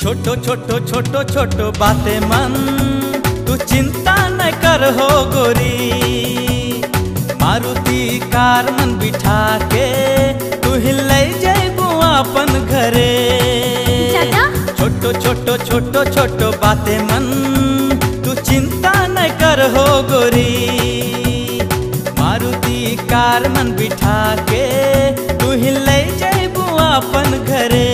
छोटो छोटो छोटो छोटो बातें मन। तू चिंता न कर हो गोरी। मारुति कार मन बिठा के तू हिलै जैबू अपन घरे। छोटो छोटो छोटो छोटो बातें मन। तू चिंता न कर हो गोरी। मारुति कार मन बिठा के तू हिलै जैबू अपन घरे।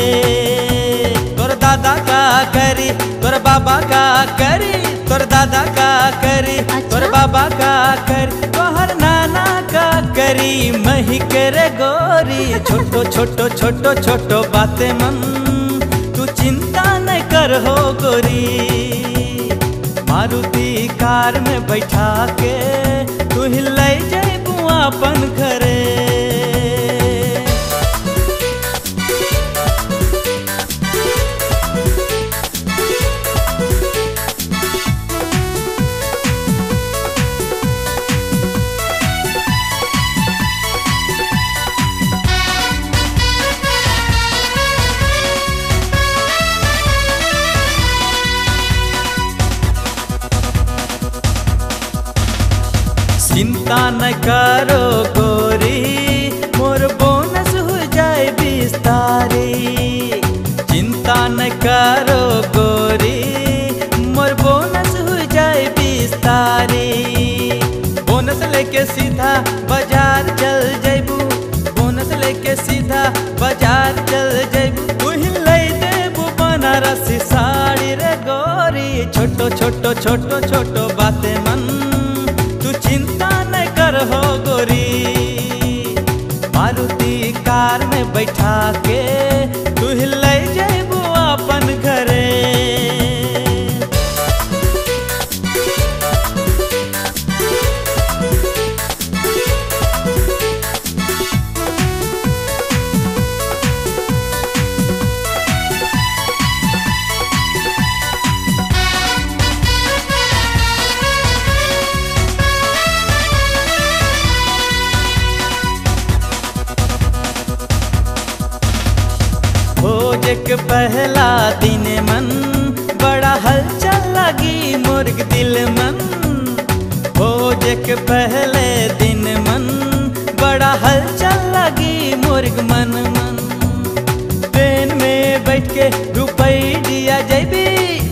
दादा का करी तोर बाबा का करी तोर दादा का करी तोर अच्छा? बाबा का करी तोहर नाना का करी मही करे गोरी। छोटो छोटो छोटो छोटो बातें मन तू चिंता न कर हो गोरी। मारुति कार में बैठा के तू हिलै जैबू अपन घरे। चिंता न करो गोरी, मोर बोनस हो जाए बिस्तारी। चिंता न करो गोरी, मोर बोनस हो जाए बिस्तारी। बोनस लेके सीधा बाज़ार चल जैबू बोनस लेके सीधा बाज़ार चल जैबू तू हिलै देबू बनारसी साड़ी रे गोरी, छोटो छोटो छोटो छोटो बातें मारुति कार में बैठा के भोज के पहला दिन मन, बड़ा हलचल लगी मुर्ग दिल मन। भोज के पहले दिन मन, बड़ा हलचल लगी मुर्ग मन मन। ट्रेन में बैठ के रुपई दिया जैबी,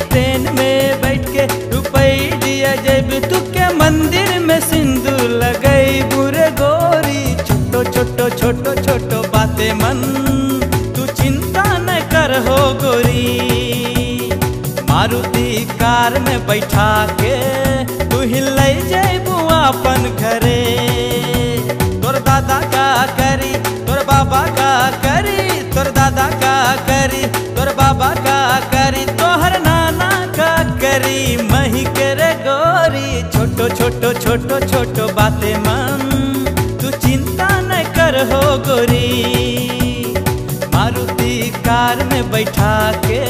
ट्रेन में बैठ के रुपई दिया जैबी। तू के मंदिर में सिंदूर लगई, बुरे गोरी, छोटो छोटो छोटो छोटो बातें मन। मारुति कार में बैठा के तू हिलै जैबू अपन घरे। तोर दादा का करी, तोर बाबा का करी, तोर दादा का करी, तोर बाबा का करी, तोहर नाना का करी। मही करे गोरी, छोटो छोटो छोटो छोटो बातें मन, तू चिंता न कर हो गोरी। मारुति कार में बैठा के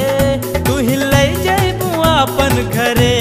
अपन घरे